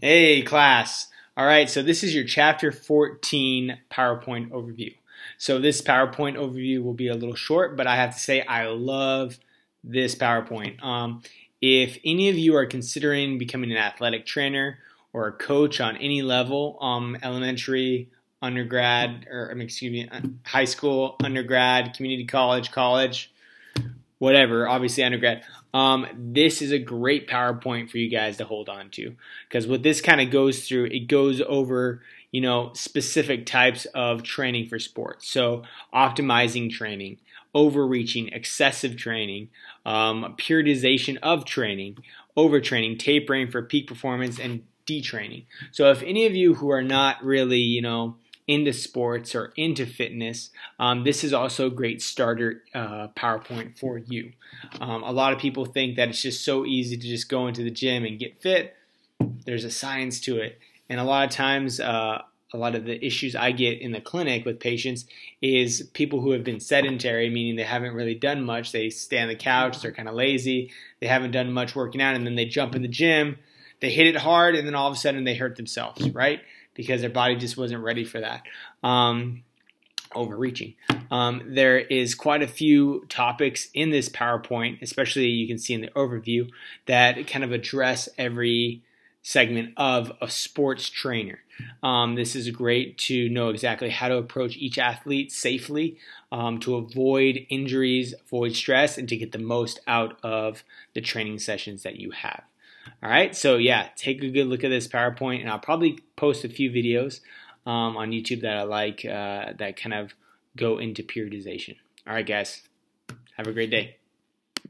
Hey, class. All right, so this is your chapter 14 PowerPoint overview. So this PowerPoint overview will be a little short, but I have to say I love this PowerPoint. Um, if any of you are considering becoming an athletic trainer or a coach on any level, um, elementary, undergrad, or excuse me, uh, high school, undergrad, community college, college, whatever, obviously undergrad. Um, this is a great PowerPoint for you guys to hold on to because what this kind of goes through, it goes over you know specific types of training for sports. So optimizing training, overreaching, excessive training, um, periodization of training, overtraining, tapering for peak performance, and detraining. So if any of you who are not really you know into sports or into fitness, um, this is also a great starter uh, PowerPoint for you. Um, a lot of people think that it's just so easy to just go into the gym and get fit. There's a science to it. And a lot of times, uh, a lot of the issues I get in the clinic with patients is people who have been sedentary, meaning they haven't really done much. They stay on the couch, they're kind of lazy, they haven't done much working out, and then they jump in the gym, they hit it hard, and then all of a sudden they hurt themselves, right? Because their body just wasn't ready for that. Um, overreaching. Um, there is quite a few topics in this PowerPoint, especially you can see in the overview, that kind of address every segment of a sports trainer. Um, this is great to know exactly how to approach each athlete safely, um, to avoid injuries, avoid stress, and to get the most out of the training sessions that you have. All right, so yeah, take a good look at this PowerPoint, and I'll probably post a few videos um, on YouTube that I like uh, that kind of go into periodization. All right, guys, have a great day.